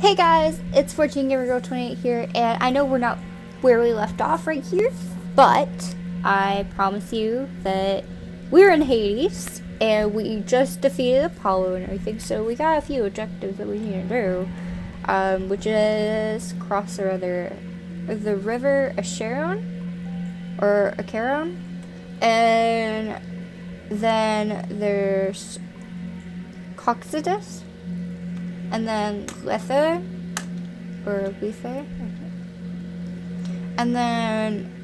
Hey guys, it's 14 Gamer Girl 28 here, and I know we're not where we left off right here, but I promise you that we're in Hades, and we just defeated Apollo and everything, so we got a few objectives that we need to do, um, which is cross the river, the river Acheron, or Acheron, and then there's Coxidus, and then Lether, or Lether, and then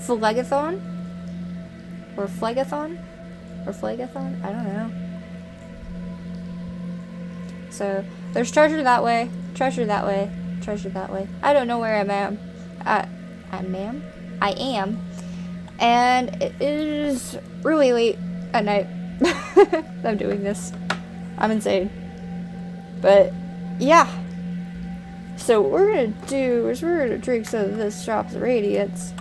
Phlegethon, or Phlegethon, or Phlegethon, I don't know. So, there's treasure that way, treasure that way, treasure that way. I don't know where I'm at. Uh, I'm am? I am. And it is really late at night. I'm doing this. I'm insane. But, yeah. So what we're gonna do is we're gonna drink some of this Shop's Radiance.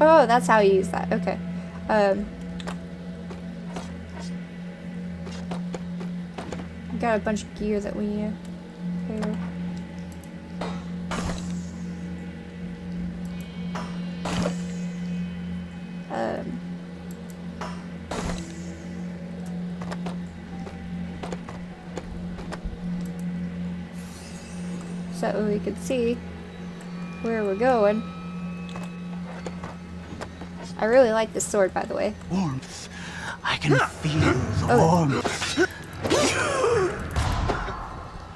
Oh, that's how you use that. Okay. Um, got a bunch of gear that we need. Here. So we can see where we're going. I really like this sword, by the way. Warmth. I can feel the oh. warmth.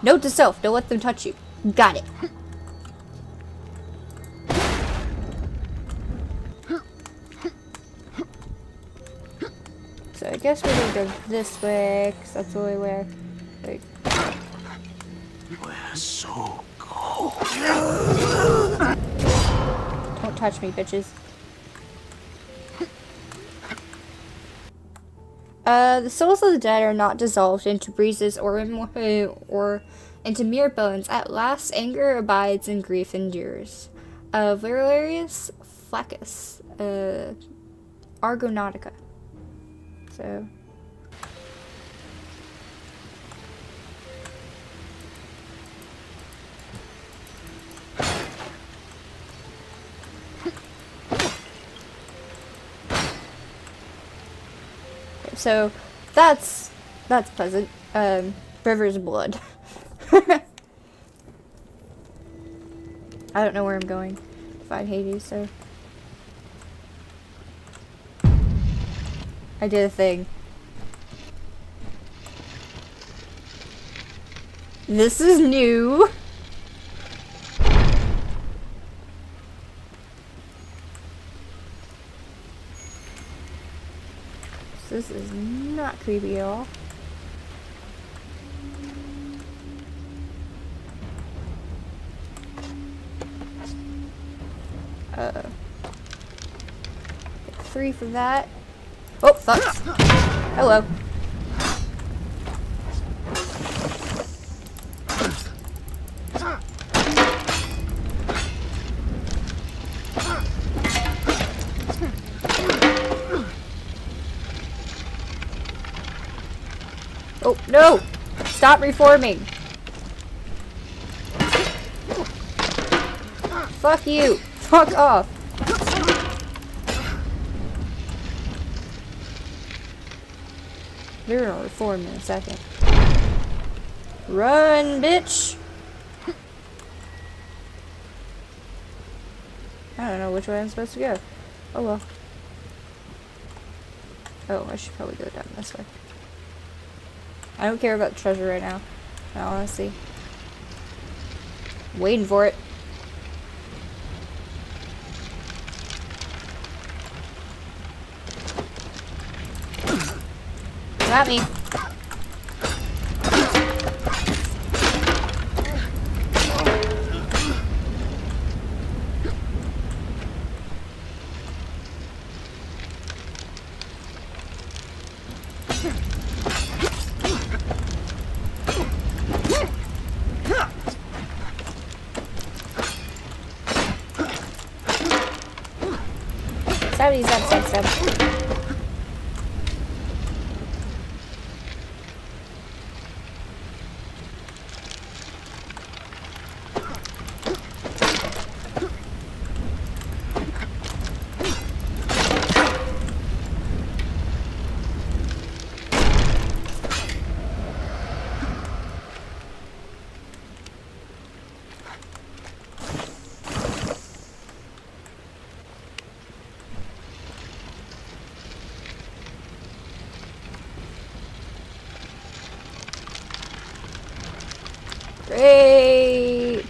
Note to self, don't let them touch you. Got it. So I guess we're gonna go this way, because that's the only way. Like, We're so cold. Don't touch me, bitches. Uh, the souls of the dead are not dissolved into breezes or or into mere bones. At last, anger abides and grief endures. Uh, Flaccus, uh, Argonautica. So. So that's that's pleasant. Um, River's blood. I don't know where I'm going. to Find Hades, so I did a thing. This is new. This is not creepy at all. Uh, three for that. Oh, fuck. Hello. No! Stop reforming! Fuck you! Fuck off! You're gonna reform in a second. Run, bitch! I don't know which way I'm supposed to go. Oh well. Oh, I should probably go down this way. I don't care about treasure right now. I honestly. Waiting for it. Got me. Stabby, stab, stab, stab. Great.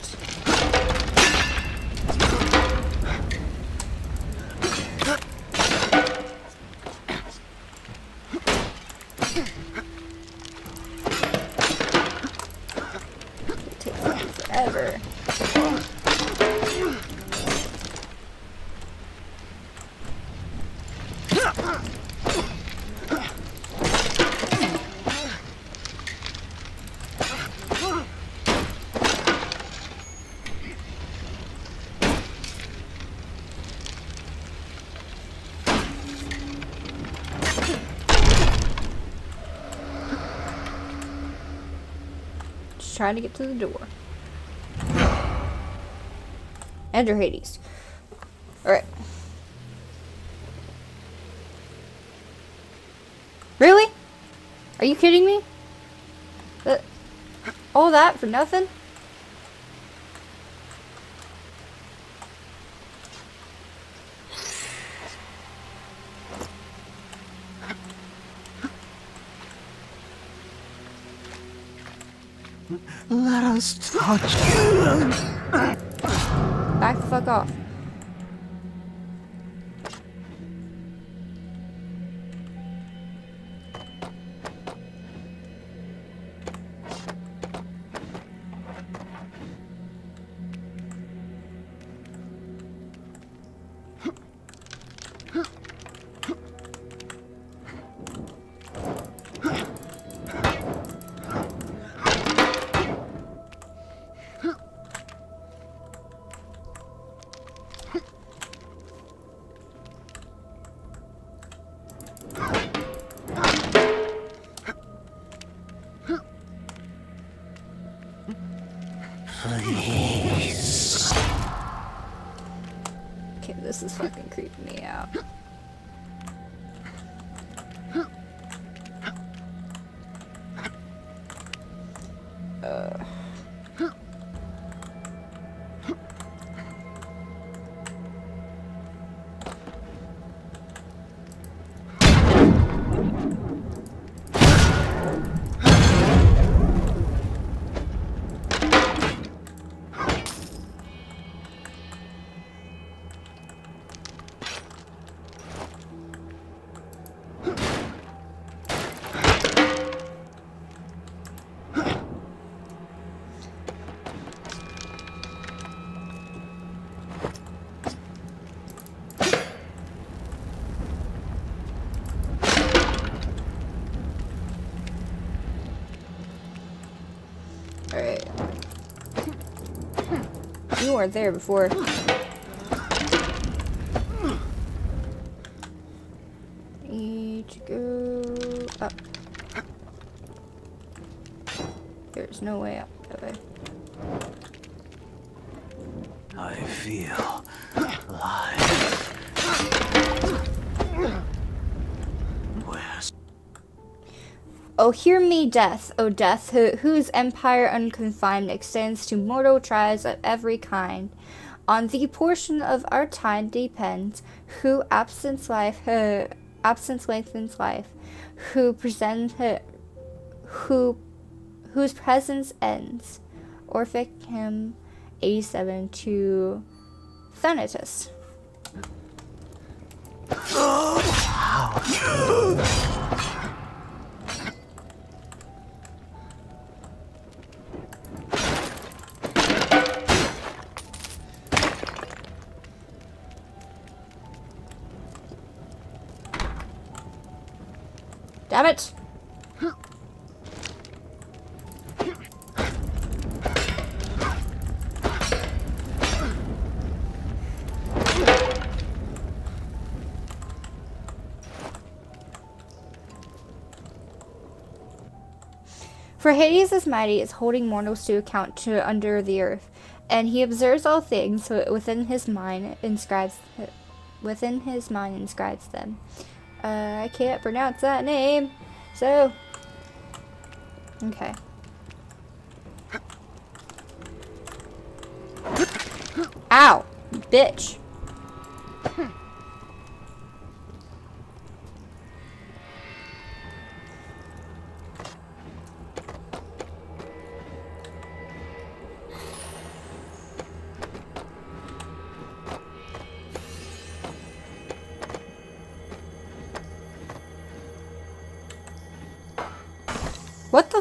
Trying to get to the door. Enter Hades. Alright. Really? Are you kidding me? That, all that for nothing? Let us touch. you! Back the fuck off. You weren't there before. Need to go up. There's no way up that way. I feel Oh, hear me, death, O death, who, whose empire unconfined extends to mortal tribes of every kind. On the portion of our time depends, who absence life, uh, absence lengthens life, who present, uh, who, whose presence ends. Orphic hymn 87 to Thanatos. Damn For Hades is mighty is holding mortals to account to under the earth, and he observes all things so within his mind inscribes within his mind inscribes them. Uh, I can't pronounce that name, so okay. Ow, bitch.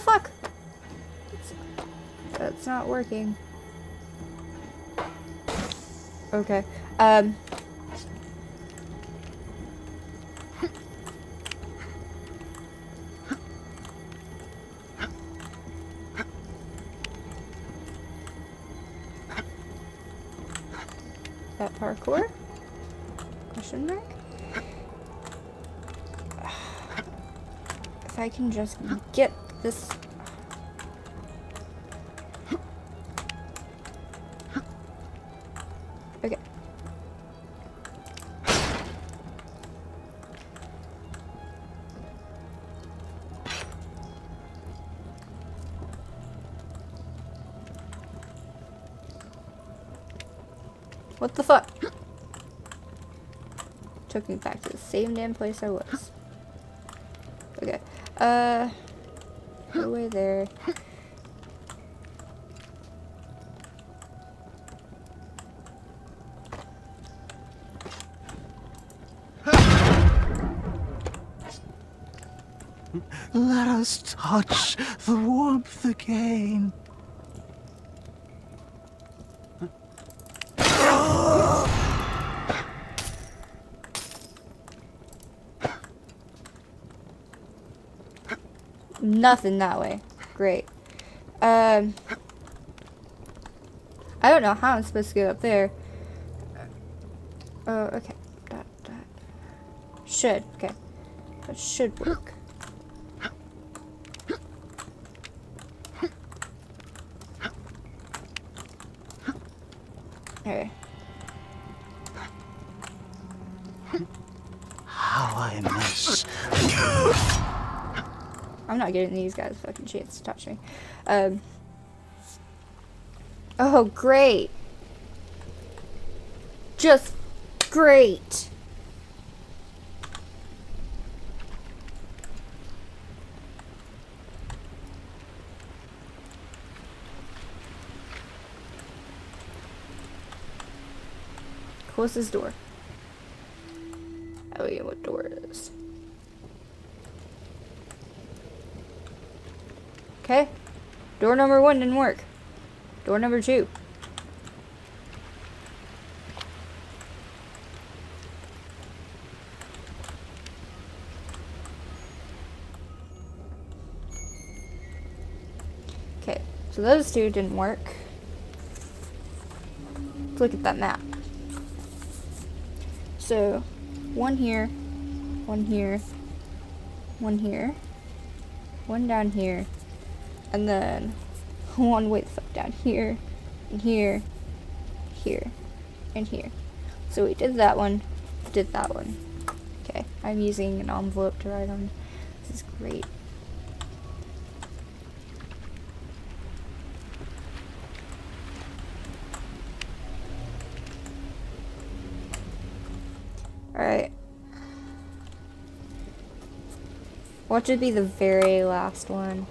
Fuck? That's not working. Okay. Um. That parkour? Question mark? If I can just get this Okay. What the fuck? Took me back to the same damn place I was. Okay. Uh, go away there. Let us touch the warmth again. Nothing that way. Great. Um, I don't know how I'm supposed to get up there. Oh, okay. That, that. Should. Okay. That should work. Giving these guys a fucking chance to touch me. Um. Oh, great. Just great. Close this door. Door number one didn't work. Door number two. Okay, so those two didn't work. Let's look at that map. So, one here, one here, one here, one down here, and then one way the fuck down here, and here, here, and here. So we did that one, did that one. Okay, I'm using an envelope to write on. This is great. Alright. What should be the very last one?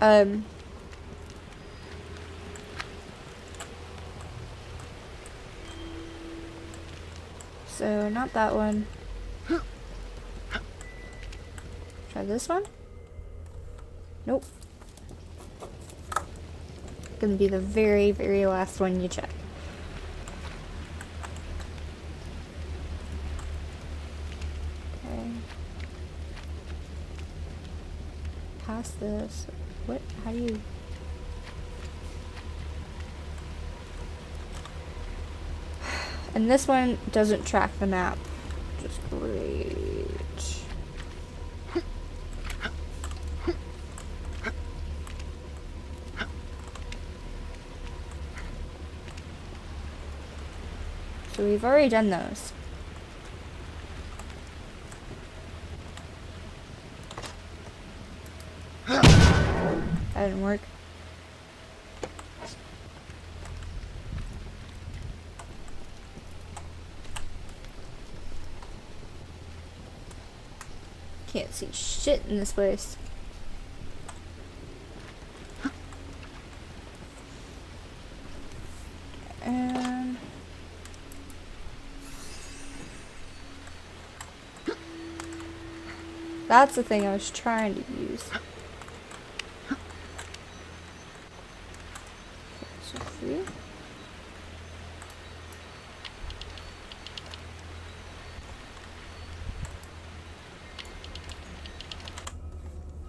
Um. So, not that one. Try this one? Nope. Gonna be the very, very last one you check. Okay. Past this. What? How do you... And this one doesn't track the map. Just great. So we've already done those. That didn't work. Can't see shit in this place. And that's the thing I was trying to use. So three.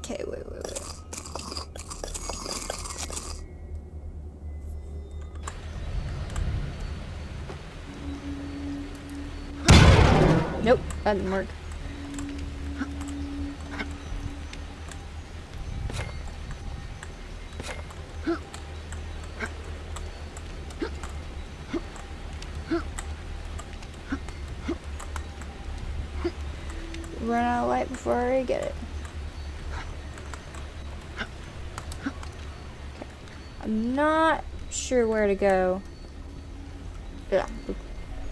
Okay, wait, wait, wait. Nope, that didn't work. Run out of light before I get it. I'm not sure where to go. Yeah,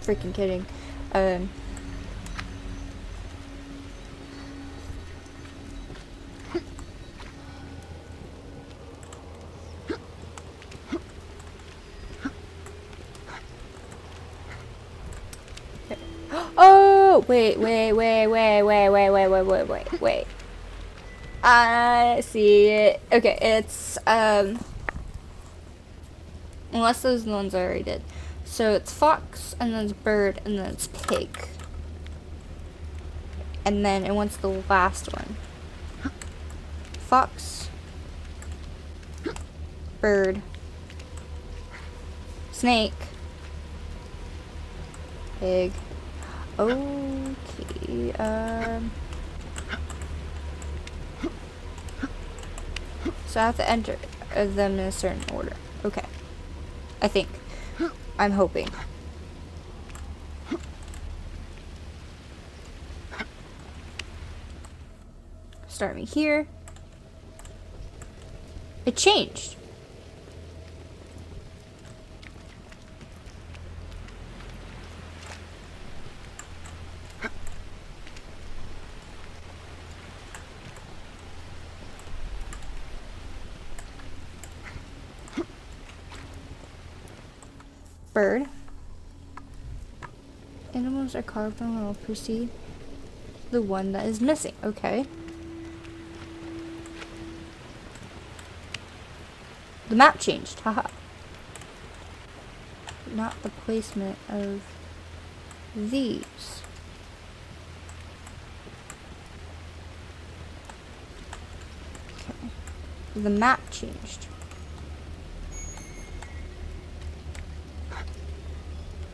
freaking kidding. Um, Oh, wait, wait, wait, wait, wait, wait, wait, wait, wait, wait, wait. I see it. Okay, it's, um, unless those ones I already did. So it's fox, and then it's bird, and then it's pig. And then it wants the last one. Fox, bird, snake, pig. Okay, um. So I have to enter them in a certain order. Okay. I think. I'm hoping. Start me here. It changed. Bird. Animals are carved and will proceed. The one that is missing. Okay. The map changed. Haha. Not the placement of these. Okay. The map changed.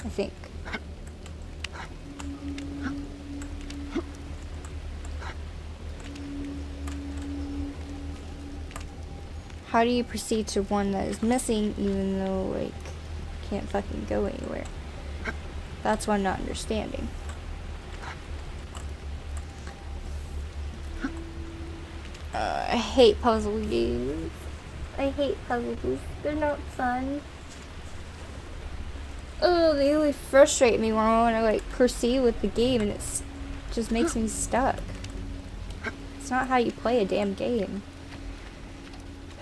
I think. How do you proceed to one that is missing even though, like, can't fucking go anywhere? That's what I'm not understanding. Uh, I hate puzzle games. I hate puzzles. They're not fun. Oh, they really frustrate me when I want to like proceed with the game and it just makes me stuck. It's not how you play a damn game.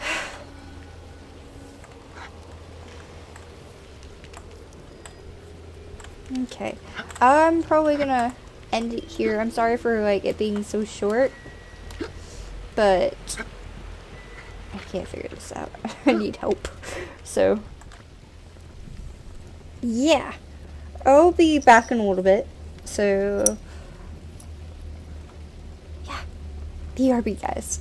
okay. I'm probably gonna end it here. I'm sorry for like it being so short. But I can't figure this out. I need help. So yeah, I'll be back in a little bit. So, yeah, BRB guys.